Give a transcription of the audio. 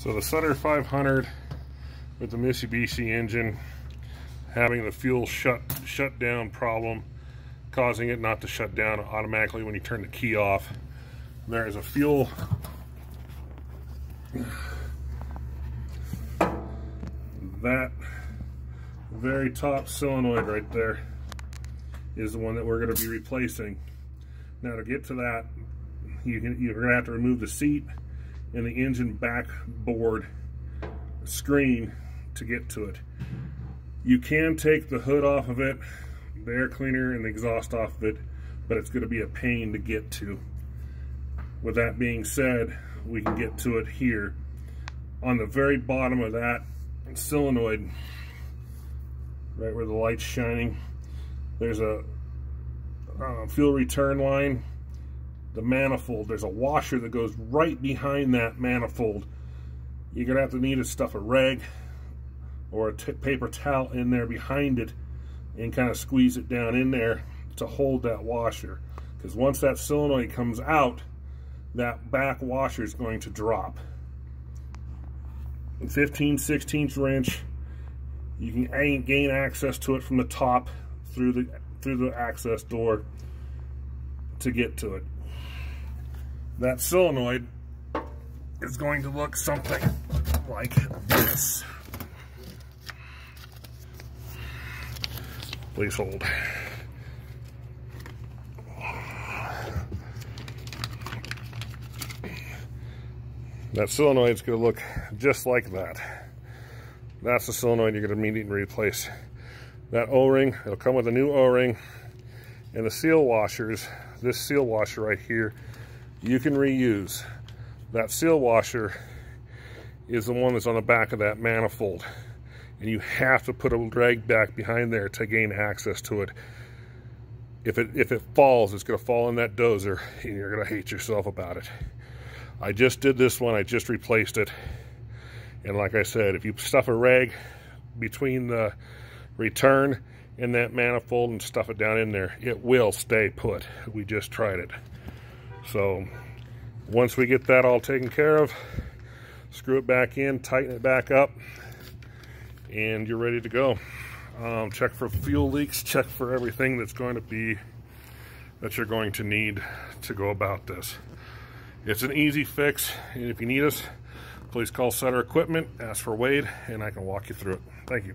So the Sutter 500 with the Mitsubishi engine having the fuel shut shut down problem causing it not to shut down automatically when you turn the key off. There is a fuel that very top solenoid right there is the one that we're going to be replacing. Now to get to that, you can, you're going to have to remove the seat and the engine backboard screen to get to it. You can take the hood off of it, the air cleaner and the exhaust off of it, but it's going to be a pain to get to. With that being said, we can get to it here. On the very bottom of that solenoid, right where the light's shining, there's a uh, fuel return line the manifold. There's a washer that goes right behind that manifold. You're going to have to need to stuff a rag or a paper towel in there behind it and kind of squeeze it down in there to hold that washer. Because once that solenoid comes out, that back washer is going to drop. 15 16 wrench, you can gain access to it from the top through the through the access door to get to it that solenoid is going to look something like this. Please hold. That solenoid is going to look just like that. That's the solenoid you're going to need immediately replace. That O-ring, it'll come with a new O-ring. And the seal washers, this seal washer right here, you can reuse. That seal washer is the one that's on the back of that manifold. And you have to put a drag back behind there to gain access to it. If it, if it falls, it's going to fall in that dozer and you're going to hate yourself about it. I just did this one. I just replaced it. And like I said, if you stuff a rag between the return and that manifold and stuff it down in there, it will stay put. We just tried it. So once we get that all taken care of, screw it back in, tighten it back up, and you're ready to go. Um, check for fuel leaks, check for everything that's going to be, that you're going to need to go about this. It's an easy fix, and if you need us, please call Sutter Equipment, ask for Wade, and I can walk you through it. Thank you.